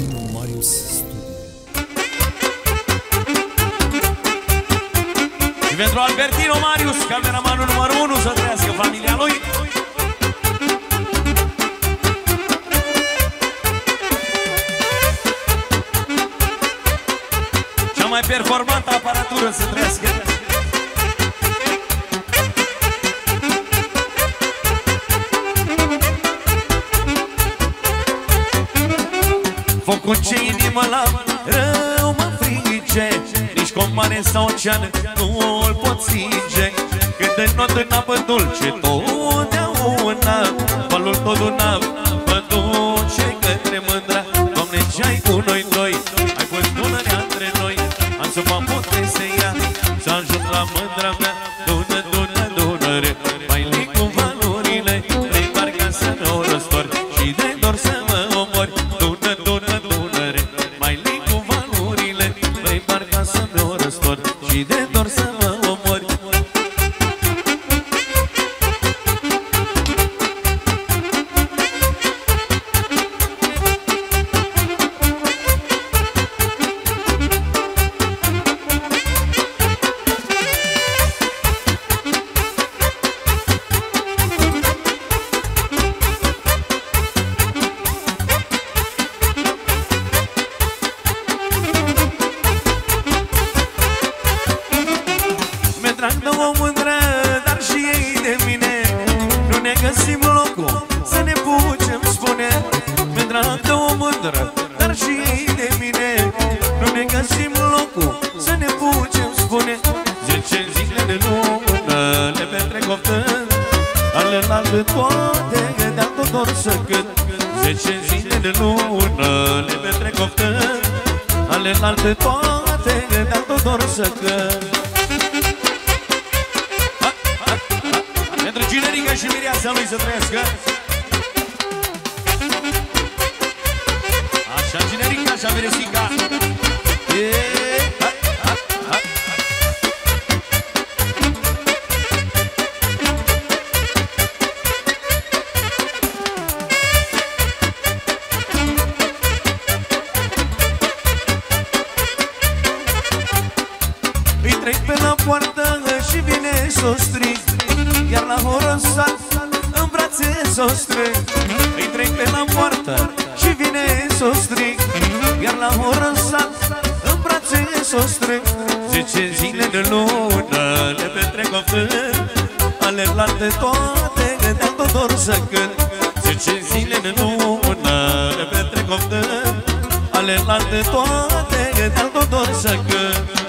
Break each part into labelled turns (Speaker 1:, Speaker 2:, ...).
Speaker 1: Albertinu Marius Studio
Speaker 2: Și pentru Albertino Marius, cameramanul numărul 1 Să trăiască familia lui. Cea mai performantă aparatură să trăiască Focul ce inimă l-am Rău mă frige Nici comare sau ocean Nu îl pot stinge. Când de not în apă dulce Totdeauna Valul tot un ap Mă duce către mândra. Doamne, ce-ai cu noi doi? Ai fost dunărea între noi. Am să mă pute să ia Să ajung la mândra mea găsim locul să ne pucem spune. Zece zile de lună le petrec oftând Ale alte toate de-am tot dor să cânt. Zece zile de lună le petrec oftând Ale alte toate de-am tot dor să cânt. Pentru Ginerica și Miriața lui să trăiască. Așa Ginerica, așa Veresica în brațe să o strâng Îi trec pe la poartă și vine să o strig Iar la horosat în brațe să o strâng Zece zile de lună le petrec oftând Ale alte toate de-am tot dor să cânt. Zece zile de lună le petrec oftând Ale alte toate de-am tot dor să cânt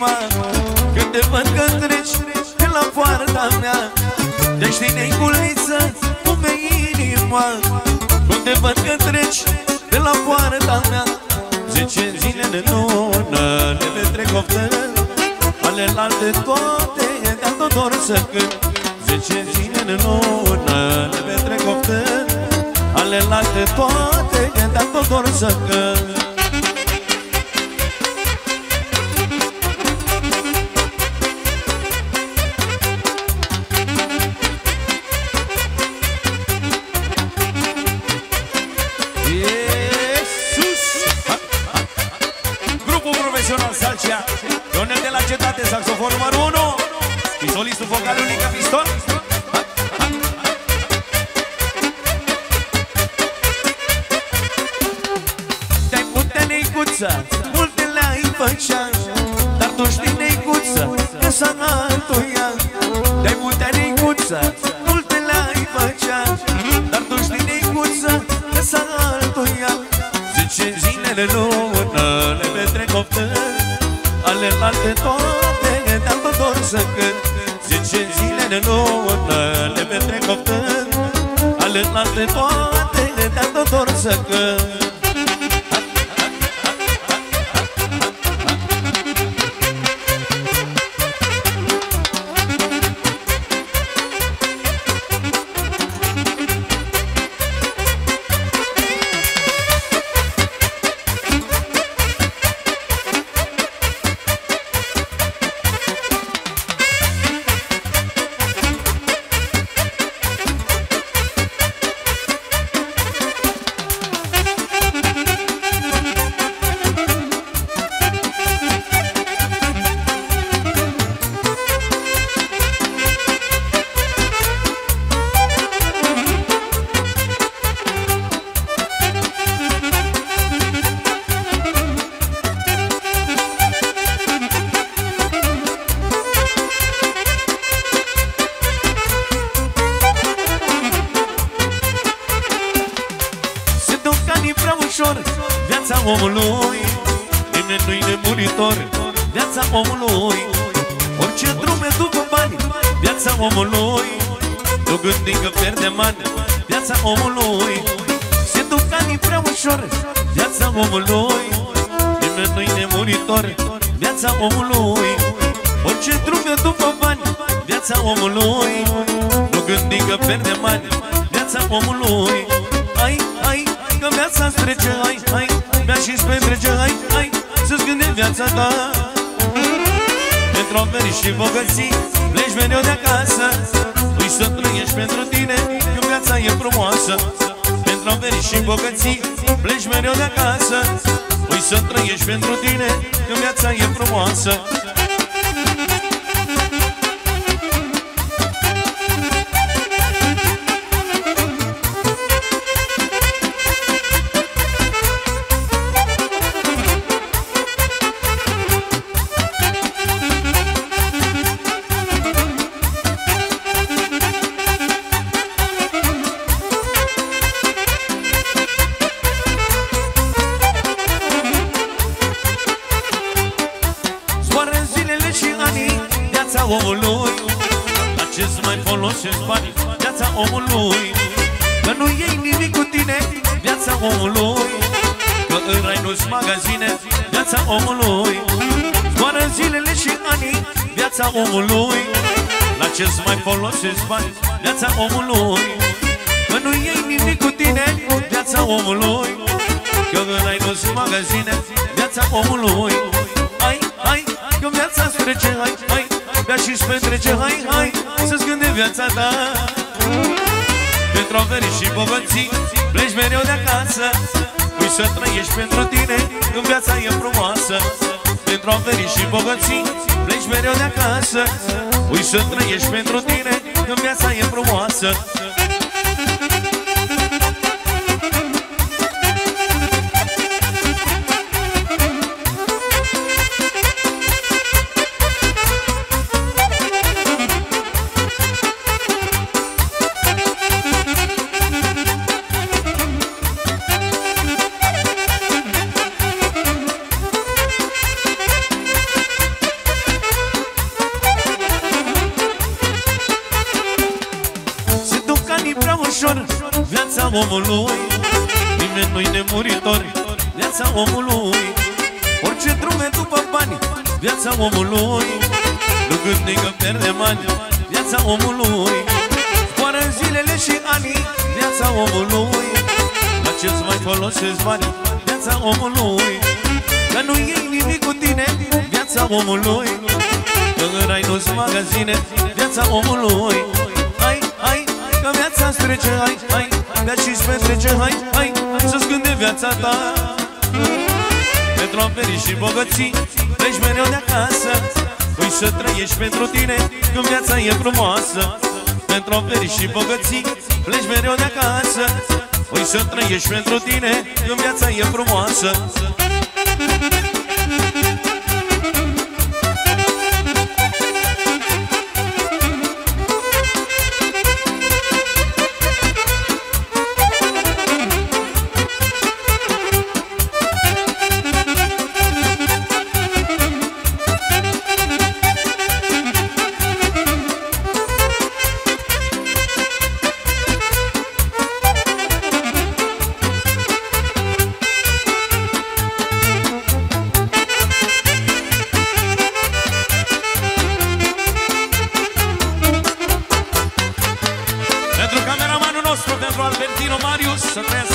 Speaker 2: inima Când te văd că treci de la poarta mea Te-aș de guliță, cum e inima Când te văd că treci de la poarta mea Zece zile de lună le petrec oftând Ale alte toate de-am tot dor să cânt. Zece zile de lună le petrec oftând Ale alte toate de-am tot dor să cânt neicuță, multe le-ai făcea Dar tu știi neicuță, că s-a altuia Te-ai putea neicuță, multe le-ai făcea Dar tu știi neicuță, că s-a altuia Zice zilele lună le petrec oftând Ale alte toate de-am tot dor să cânt Zice zilele lună le petrec oftând Ale alte toate dădea tot dor să cânt omului Nu gândi că pierde bani Viața omului. Se duc anii prea ușor Viața omului. Nimeni nu-i nemuritor Viața omului. Orice drum e după bani Viața omului. Nu gândi că pierde bani Viața omului. Ai, ai, că viața-ți trece Hai, hai, Bea și-ți petrece, hai, hai Să-ți gândești viața ta Pentru averi și bogății Pleci mereu de acasă. Ui să trăiești pentru tine Că viața e frumoasă. Pentru averi și bogății Pleci mereu de acasă. Ui să trăiești pentru tine Că viața e frumoasă omului. Zboară zilele și anii Viața omului. La ce-ți mai folosesc banii? Viața omului. Că nu iei nimic cu tine Viața omului. Că în rai nu magazine Viața omului. Hai, hai, că viața-ți trece Hai, hai. Bea și-ți petrece, hai, hai Să-ți gânde viața ta. Pentru averi și bogății Pleci mereu de acasă Ui să trăiești pentru tine Când viața e frumoasă. Pentru averi și bogății Pleci mereu de acasă. Ui să trăiești pentru tine Când viața e frumoasă omului. Nimeni nu-i nemuritor Viața omului. Orice drume după bani Viața omului. Nu gândi că pierde bani Viața omului. Zboară zilele și anii Viața omului. La ce-ți mai folosesc bani Viața omului? Că nu iei nimic cu tine Viața omului. Că în rai nu-s magazine Viața omului. Hai, hai, că viața-ți trece Hai, hai, Bea și-ți petrece, hai, hai Să-ți gânde viața ta. Pentru averi și bogății Pleci mereu de acasă. Ui să trăiești pentru tine Când viața e frumoasă. Pentru averi și bogății Pleci mereu de acasă. Ui să trăiești pentru tine Când viața e frumoasă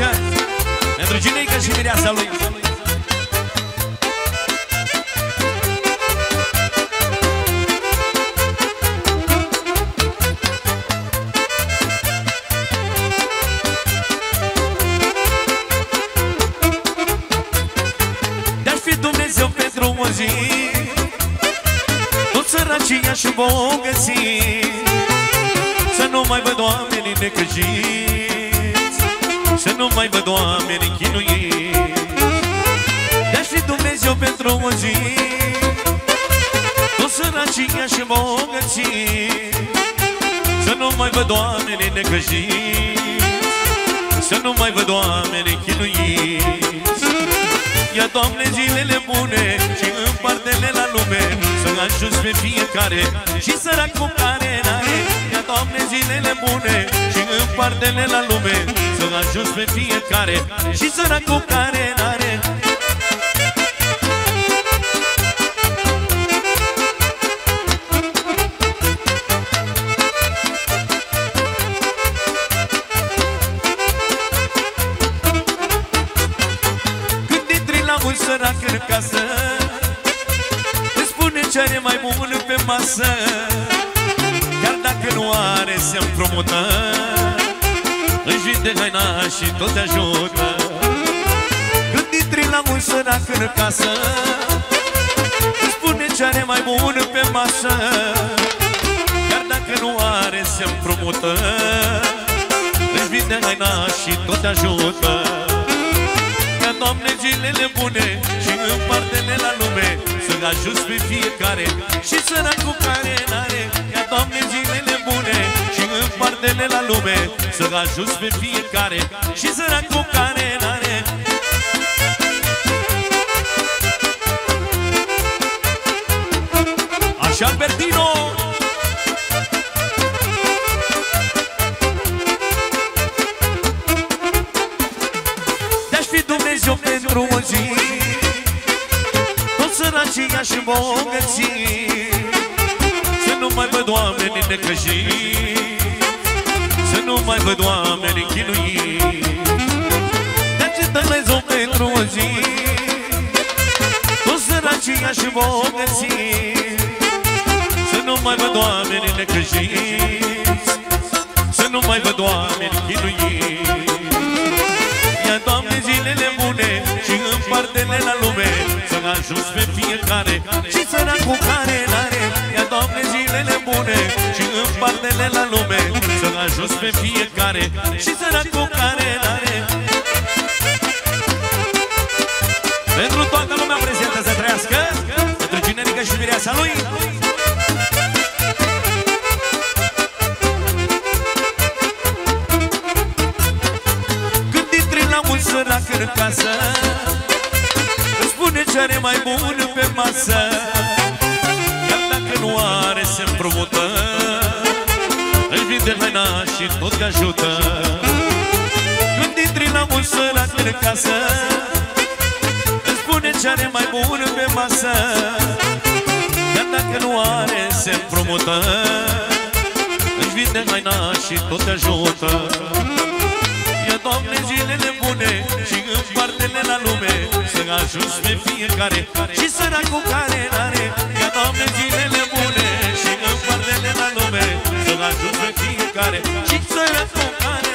Speaker 2: Să trăiască Pentru Gineica și mireasa lui Dumnezeu pentru o zi Tot sărăcia și bogății Să nu mai văd oamenii necăjiți Să nu mai văd oamenii chinuiți De-aș fi Dumnezeu pentru o zi Tot sărăcia și bogății Să nu mai văd oamenii necăjiți Să nu mai văd oamenii chinuiți Ia, Doamne, zilele bune și împarte-le la lume Să ajuns pe fiecare și săracul care n-are. Ia, Doamne, zilele bune și împarte-le la lume Să ajuns pe fiecare și săracul care n-are. Un sărac în casă Îți spune ce are mai bun pe masă. Chiar dacă nu are se împrumută. Își vinde haina și tot te ajută. Când intri la un sărac în casă. Îți spune ce are mai bun pe masă. Chiar dacă nu are se împrumută. Își vinde haina și tot te ajută. Doamne, zilele bune Și împarte-ne la lume Să ajut pe fiecare. Și săracul care n-are Ia, Doamne, zilele bune Și împarte-ne la lume. Să ajut pe fiecare. Și săracul care n-are. Așa, Albertino! Dumnezeu pentru o zi Tot sărăcia și bogății. Să nu mai văd oameni necăjiți Să nu mai văd oameni chinuiți. De-ce Dumnezeu pentru o zi Tot sărăcia și bogății? Să nu mai văd oameni necăjiți Să nu mai văd oameni pe fiecare Și săracul care n-are Pentru toată lumea prezentă să trăiască Pentru cinerică și mireasa lui. Sărac în casă Îți spune ce are mai bun pe masă tot te ajută. Când intri la un sărac în casă Îți spune ce are mai bun pe masă. Chiar dacă nu are se împrumută. Își vinde haina și tot te ajută. Doamne, zilele bune Și împarte-le la lume. Să ajuns pe fiecare Și săracul care n-are. Ia, Doamne, zilele bune Și împarte-le la lume Să ajuns pe fiecare. Și săracul care